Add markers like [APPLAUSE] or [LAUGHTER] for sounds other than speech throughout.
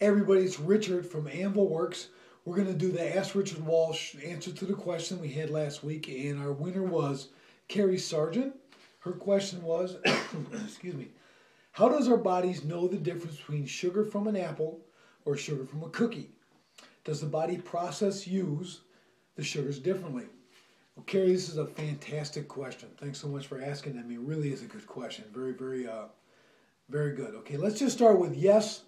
everybody, it's Richard from AnvilWorks. We're going to do the Ask Richard Walsh answer to the question we had last week, and our winner was Carrie Sargent. Her question was, [COUGHS] excuse me, how does our bodies know the difference between sugar from an apple or sugar from a cookie? Does the body process use the sugars differently? Well, Carrie, this is a fantastic question. Thanks so much for asking. I mean, really is a good question. Very, very, uh, very good. Okay, let's just start with yes,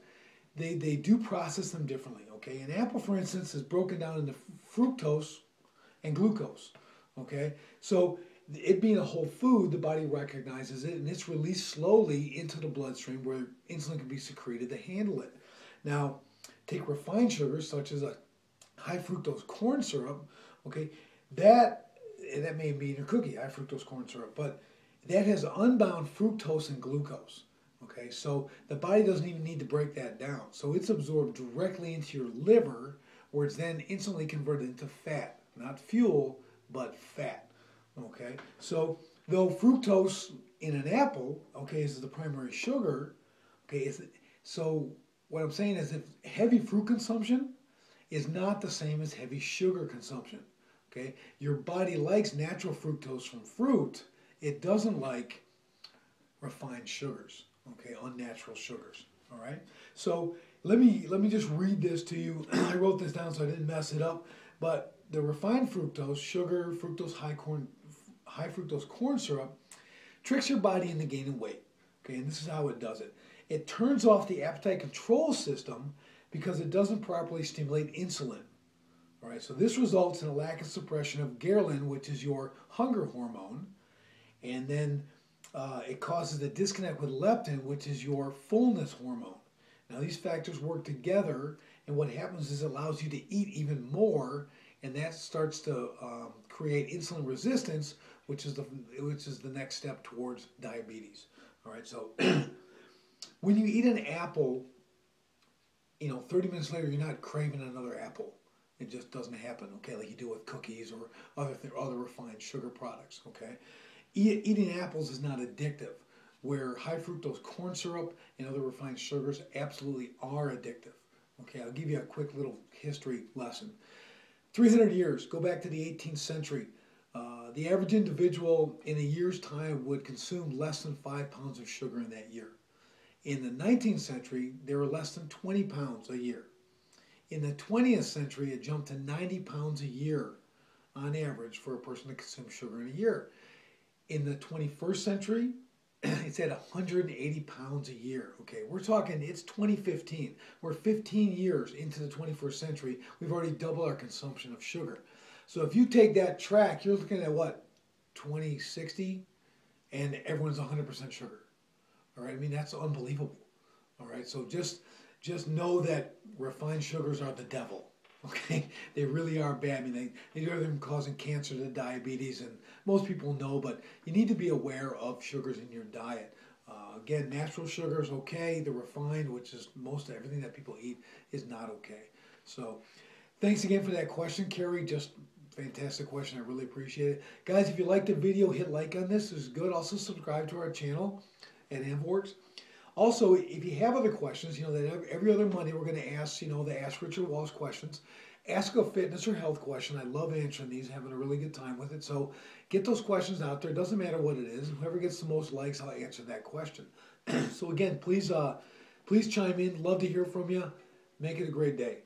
they, they do process them differently. Okay, an apple, for instance, is broken down into fructose and glucose. Okay, so it being a whole food, the body recognizes it and it's released slowly into the bloodstream where insulin can be secreted to handle it. Now, take refined sugars such as a high fructose corn syrup. Okay, that that may be in your cookie, high fructose corn syrup, but that has unbound fructose and glucose. Okay, so the body doesn't even need to break that down. So it's absorbed directly into your liver, where it's then instantly converted into fat, not fuel, but fat. Okay, so though fructose in an apple, okay, is the primary sugar, okay, so what I'm saying is if heavy fruit consumption is not the same as heavy sugar consumption. Okay, your body likes natural fructose from fruit. It doesn't like refined sugars okay, unnatural sugars. All right. So let me let me just read this to you. [CLEARS THROAT] I wrote this down so I didn't mess it up. But the refined fructose, sugar, fructose, high corn, high fructose corn syrup, tricks your body into gaining weight. Okay, and this is how it does it. It turns off the appetite control system because it doesn't properly stimulate insulin. All right, so this results in a lack of suppression of ghrelin, which is your hunger hormone, and then uh, it causes a disconnect with leptin, which is your fullness hormone. Now, these factors work together, and what happens is it allows you to eat even more, and that starts to um, create insulin resistance, which is the which is the next step towards diabetes. All right, so [CLEARS THROAT] when you eat an apple, you know, 30 minutes later, you're not craving another apple. It just doesn't happen, okay, like you do with cookies or other th- other refined sugar products, okay eating apples is not addictive, where high fructose corn syrup and other refined sugars absolutely are addictive. Okay, I'll give you a quick little history lesson. 300 years, go back to the 18th century. Uh, the average individual in a year's time would consume less than five pounds of sugar in that year. In the 19th century, there were less than 20 pounds a year. In the 20th century, it jumped to 90 pounds a year on average for a person to consume sugar in a year. In the 21st century, [CLEARS THROAT] it's at 180 pounds a year. Okay, we're talking, it's 2015. We're 15 years into the 21st century. We've already doubled our consumption of sugar. So if you take that track, you're looking at what, 2060, and everyone's 100% sugar. All right, I mean, that's unbelievable. All right, so just just know that refined sugars are the devil. Okay, [LAUGHS] they really are bad. I mean, they, they them causing cancer to diabetes, and most people know, but you need to be aware of sugars in your diet. Uh, again, natural sugar is okay. The refined, which is most everything that people eat, is not okay. So, thanks again for that question, Carrie. Just fantastic question. I really appreciate it. Guys, if you liked the video, hit like on this. This is good. Also, subscribe to our channel at AnvilWorks. Also, if you have other questions, you know, that every other Monday we're going to ask, you know, the Ask Richard Walsh questions. Ask a fitness or health question. I love answering these, having a really good time with it. So get those questions out there. It doesn't matter what it is. Whoever gets the most likes, I'll answer that question. [CLEARS THROAT] so again, please, uh, please chime in. Love to hear from you. Make it a great day.